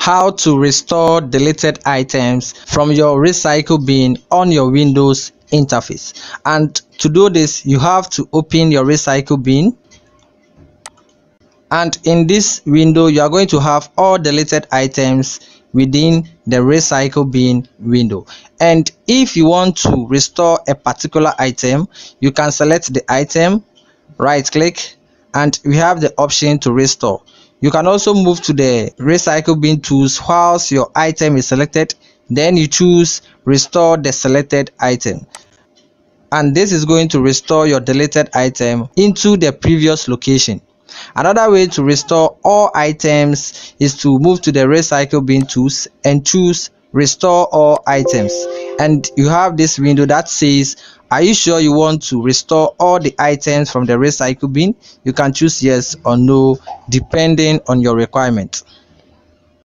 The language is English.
how to restore deleted items from your recycle bin on your windows interface. And to do this you have to open your recycle bin. And in this window you are going to have all deleted items within the recycle bin window. And if you want to restore a particular item you can select the item right click and we have the option to restore you can also move to the recycle bin tools whilst your item is selected. Then you choose restore the selected item. And this is going to restore your deleted item into the previous location. Another way to restore all items is to move to the recycle bin tools and choose restore all items. And you have this window that says are you sure you want to restore all the items from the recycle bin? You can choose yes or no depending on your requirement